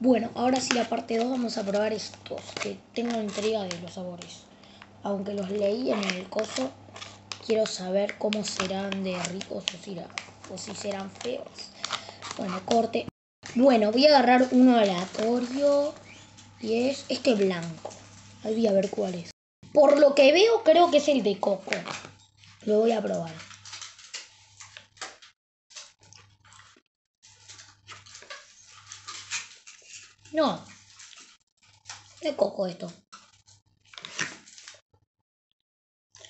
Bueno, ahora sí la parte 2 vamos a probar estos, que tengo entrega de los sabores. Aunque los leí en el coso, quiero saber cómo serán de ricos o si, o si serán feos. Bueno, corte. Bueno, voy a agarrar uno aleatorio y es este blanco. Ahí voy a ver cuál es. Por lo que veo, creo que es el de coco. Lo voy a probar. No. De coco esto.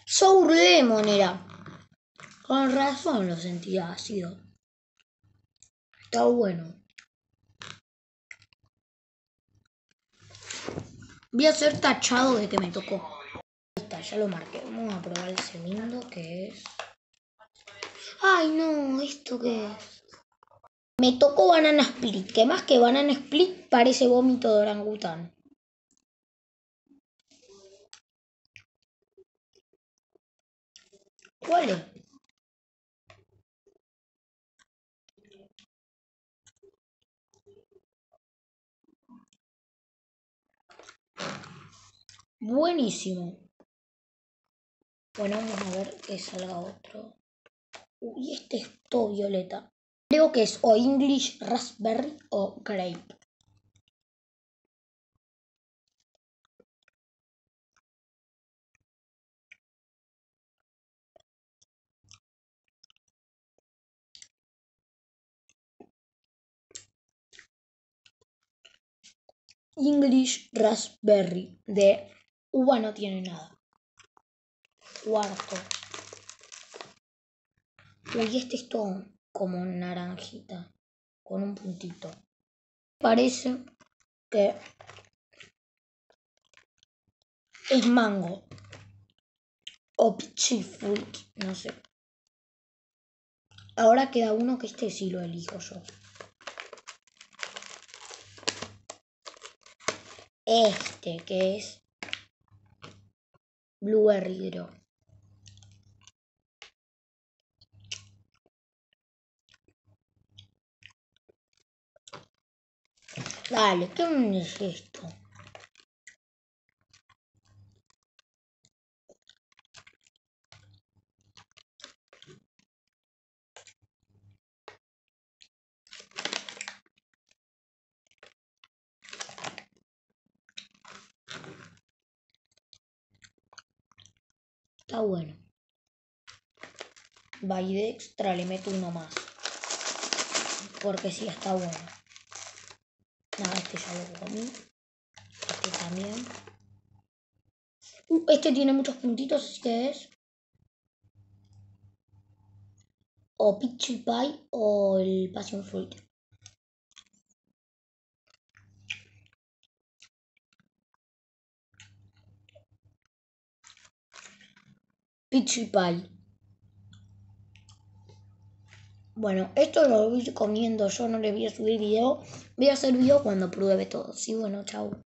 Sour Lemon era. Con razón lo sentía ácido. Está bueno. Voy a ser tachado de que me tocó. Ahí está, ya lo marqué. Vamos a probar el segundo que es... Ay, no, ¿esto qué es? Me tocó banana split, que más que banana split parece vómito de orangután. ¿Cuál es? Buenísimo. Bueno, vamos a ver que salga otro. Uy, este es todo violeta. Creo que es o English Raspberry o Grape. English Raspberry. De uva no tiene nada. Cuarto. Uy, este es todo como naranjita. Con un puntito. Parece que es mango. O pichi fruit. No sé. Ahora queda uno que este sí lo elijo yo. este que es Blueberry Draw. Dale, ¿qué es esto? Está bueno. By de extra le meto uno más. Porque sí, está bueno. Nada, este ya lo comí. Este también. Uh, este tiene muchos puntitos, así que es. O Peachy Pie o el Passion Fruit. Peachy Pie. Bueno, esto lo voy comiendo yo, no le voy a subir video. Voy a hacer video cuando pruebe todo. Sí, bueno, chao.